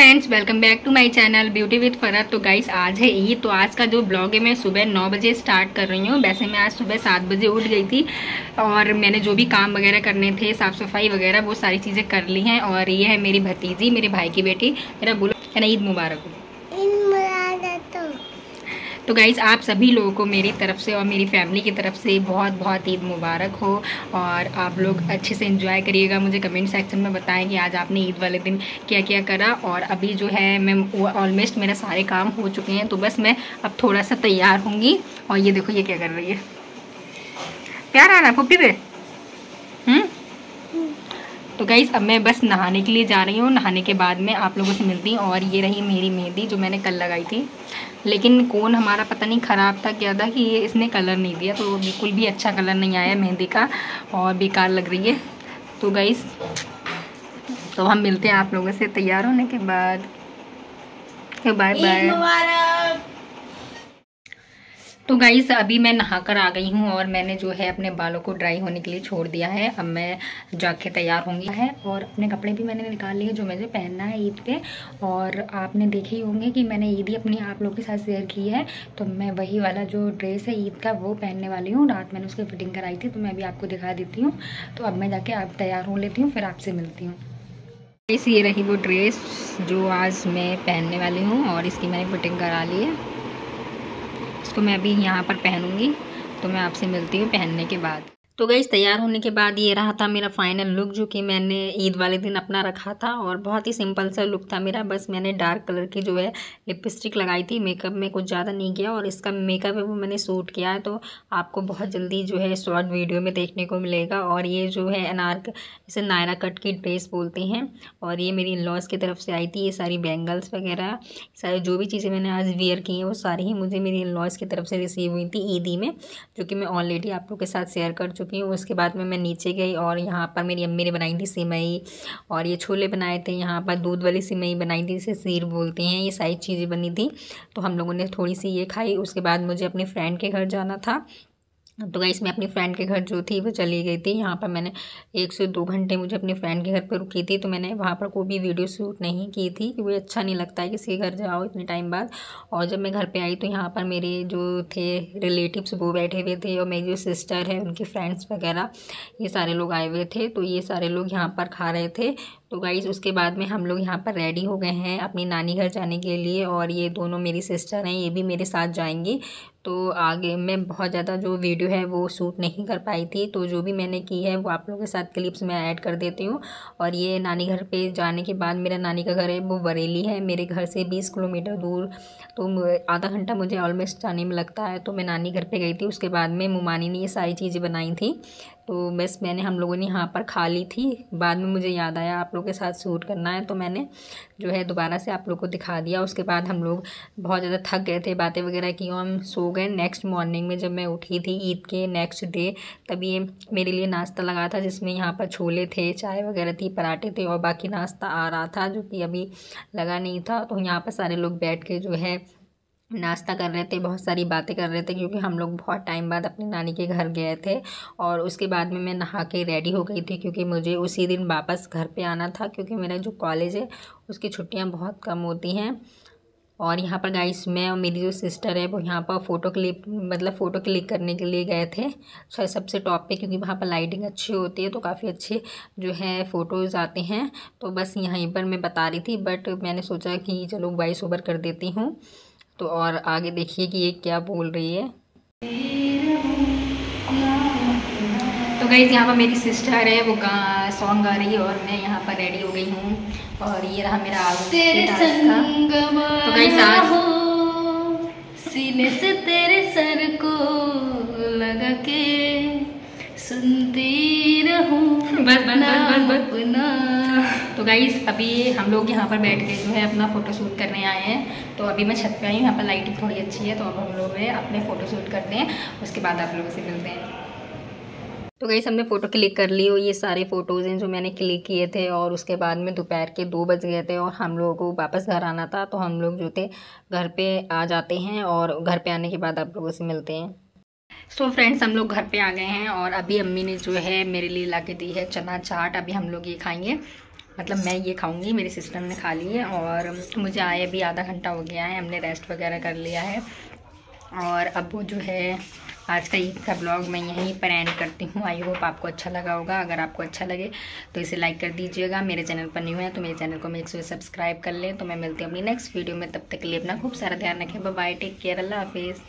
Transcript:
Friends welcome back to my channel beauty with Farhat तो guys आज है ईद तो आज का जो ब्लॉग है, मैं सुबह नौ बजे स्टार्ट कर रही हूँ। वैसे मैं आज सुबह सात बजे उठ गई थी और मैंने जो भी काम वगैरह करने थे साफ़ सफ़ाई वगैरह, वो सारी चीज़ें कर ली हैं और ये है मेरी भतीजी, मेरे भाई की बेटी, मेरा बोलो है ना, ईद मुबारक हो। तो गाइज़ आप सभी लोगों को मेरी तरफ़ से और मेरी फैमिली की तरफ़ से बहुत बहुत ईद मुबारक हो और आप लोग अच्छे से इंजॉय करिएगा। मुझे कमेंट सेक्शन में बताएँ कि आज आपने ईद वाले दिन क्या क्या करा और अभी जो है मैं ऑलमोस्ट मेरा सारे काम हो चुके हैं तो बस मैं अब थोड़ा सा तैयार होंगी और ये देखो ये क्या कर रही है। प्यार आ रहा है पुप्पी पे? तो गाइज़ अब मैं बस नहाने के लिए जा रही हूँ। नहाने के बाद में आप लोगों से मिलती हूँ और ये रही मेरी मेहंदी जो मैंने कल लगाई थी। लेकिन कौन हमारा पता नहीं, ख़राब था, क्या था कि ये इसने कलर नहीं दिया तो बिल्कुल भी अच्छा कलर नहीं आया मेहंदी का और बेकार लग रही है। तो गाइज़ तो हम मिलते हैं आप लोगों से तैयार होने के बाद। बाय बाय तो गाइस अभी मैं नहाकर आ गई हूँ और मैंने जो है अपने बालों को ड्राई होने के लिए छोड़ दिया है। अब मैं जाके तैयार होंगी। है और अपने कपड़े भी मैंने निकाल लिए जो मुझे पहनना है ईद पे। और आपने देखे ही होंगे कि मैंने ईद ही अपनी आप लोगों के साथ शेयर की है। तो मैं वही वाला जो ड्रेस है ईद का, वो पहनने वाली हूँ। रात मैंने उसकी फिटिंग कराई थी तो मैं अभी आपको दिखा देती हूँ। तो अब मैं जाके आप तैयार हो लेती हूँ, फिर आपसे मिलती हूँ। ये रही वो ड्रेस जो आज मैं पहनने वाली हूँ और इसकी मैंने फिटिंग करा ली है। इसको मैं अभी यहाँ पर पहनूँगी। तो मैं आपसे मिलती हूँ पहनने के बाद। तो गई तैयार होने के बाद ये रहा था मेरा फाइनल लुक जो कि मैंने ईद वाले दिन अपना रखा था और बहुत ही सिंपल सा लुक था मेरा। बस मैंने डार्क कलर की जो है लिपस्टिक लगाई थी। मेकअप में कुछ ज़्यादा नहीं किया और इसका मेकअप है वो मैंने सूट किया है तो आपको बहुत जल्दी जो है शॉर्ट वीडियो में देखने को मिलेगा। और ये जो है अनार इसे नायरा कट की ड्रेस बोलते हैं और ये मेरी इन लॉज की तरफ़ से आई थी, ये सारी बैंगल्स वगैरह, सारी जो भी चीज़ें मैंने आज वेयर की हैं, वो सारी ही मुझे मेरी इन लॉज की तरफ़ से रिसीव हुई थी ईदी में, जो कि मैं ऑलरेडी आप लोग के साथ शेयर कर चुकी चुकी हूँ। उसके बाद में मैं नीचे गई और यहाँ पर मेरी अम्मी ने बनाई थी सिमई और ये छोले बनाए थे। यहाँ पर दूध वाली सिमई बनाई थी जिसे सीर बोलते हैं। ये सारी चीज़ें बनी थी। तो हम लोगों ने थोड़ी सी ये खाई। उसके बाद मुझे अपने फ्रेंड के घर जाना था। तो गई मैं अपनी फ्रेंड के घर जो थी वो चली गई थी। यहाँ पर मैंने एक से दो घंटे मुझे अपनी फ्रेंड के घर पर रुकी थी तो मैंने वहाँ पर कोई भी वीडियो शूट नहीं की थी क्योंकि अच्छा नहीं लगता है किसी के घर जाओ इतने टाइम बाद। और जब मैं घर पे आई तो यहाँ पर मेरे जो थे रिलेटिव्स वो बैठे हुए थे और मेरी जो सिस्टर है, उनके फ्रेंड्स वगैरह, ये सारे लोग आए हुए थे। तो ये सारे लोग यहाँ पर खा रहे थे तो गाइज़ उसके बाद में हम लोग यहाँ पर रेडी हो गए हैं अपनी नानी घर जाने के लिए और ये दोनों मेरी सिस्टर हैं, ये भी मेरे साथ जाएँगी। तो आगे मैं बहुत ज़्यादा जो वीडियो है वो शूट नहीं कर पाई थी तो जो भी मैंने की है वो आप लोगों के साथ क्लिप्स मैं ऐड कर देती हूँ। और ये नानी घर पे जाने के बाद मेरा नानी का घर है, वो बरेली है, मेरे घर से बीस किलोमीटर दूर। तो आधा घंटा मुझे ऑलमोस्ट जाने में लगता है तो मैं नानी घर पर गई थी, उसके बाद में मुमानी ने ये सारी चीज़ें बनाई थी। तो बस मैंने हम लोगों ने यहाँ पर खा ली थी। बाद में मुझे याद आया आप लोगों के साथ शूट करना है तो मैंने जो है दोबारा से आप लोग को दिखा दिया। उसके बाद हम लोग बहुत ज़्यादा थक गए थे, बातें वगैरह की हम सो गए। नेक्स्ट मॉर्निंग में जब मैं उठी थी ईद के नेक्स्ट डे ये मेरे लिए नाश्ता लगा था, जिसमें यहाँ पर छोले थे, चाय वगैरह थी, पराठे थे और बाकी नाश्ता आ रहा था, जो कि अभी लगा नहीं था। तो यहाँ पर सारे लोग बैठ के जो है नाश्ता कर रहे थे, बहुत सारी बातें कर रहे थे क्योंकि हम लोग बहुत टाइम बाद अपनी नानी के घर गए थे और उसके बाद में मैं नहा के रेडी हो गई थी क्योंकि मुझे उसी दिन वापस घर पे आना था क्योंकि मेरा जो कॉलेज है, उसकी छुट्टियाँ बहुत कम होती हैं। और यहाँ पर गाइस मैं और मेरी जो सिस्टर है, वो यहाँ पर फ़ोटो क्लिक मतलब फ़ोटो क्लिक करने के लिए गए थे। सबसे टॉप पे क्योंकि वहाँ पर लाइटिंग अच्छी होती है तो काफ़ी अच्छे जो है फ़ोटोज़ आते हैं। तो बस यहीं पर मैं बता रही थी बट मैंने सोचा कि चलो वॉइस ओवर कर देती हूँ। तो और आगे देखिए कि ये क्या बोल रही है। तो गई यहाँ पर मेरी सिस्टर है वो गा सॉन्ग गा रही है और मैं यहाँ पर रेडी हो गई हूँ। और ये रहा मेरा तेरे संग तो गई सीने से तेरे सर को लगा के सुनती रहूँ बस बस बस बस बस। तो गाइज़ अभी हम लोग यहाँ पर बैठ के जो है अपना फ़ोटो शूट करने आए हैं। तो अभी मैं छत पे आई हूँ, यहाँ पर लाइटिंग थोड़ी अच्छी है तो अब हम लोग अपने फ़ोटो शूट करते हैं, उसके बाद आप लोगों से मिलते हैं। तो गई हमने फ़ोटो क्लिक कर ली और ये सारे फ़ोटोज़ हैं जो मैंने क्लिक किए थे और उसके बाद में दोपहर के दो बज गए थे और हम लोगों को वापस घर आना था तो हम लोग जो थे घर पे आ जाते हैं और घर पे आने के बाद आप लोगों से मिलते हैं। सो so फ्रेंड्स हम लोग घर पे आ गए हैं और अभी अम्मी ने जो है मेरे लिए ला के दी है चना चाट। अभी हम लोग ये खाएँगे। मतलब मैं ये खाऊँगी, मेरी सिस्टर ने खा ली है और मुझे आए अभी आधा घंटा हो गया है, हमने रेस्ट वगैरह कर लिया है। और अब वो जो है, आज का ईद का ब्लॉग मैं यहीं पर एंड करती हूँ। आई होप आपको अच्छा लगा होगा। अगर आपको अच्छा लगे तो इसे लाइक कर दीजिएगा। मेरे चैनल पर न्यू है तो मेरे चैनल को मेरे से सब्सक्राइब कर लें। तो मैं मिलती हूँ अपनी नेक्स्ट वीडियो में। तब तक के लिए अपना खूब सारा ध्यान रखें। बाय टेक केयर अल्लाह हाफिज़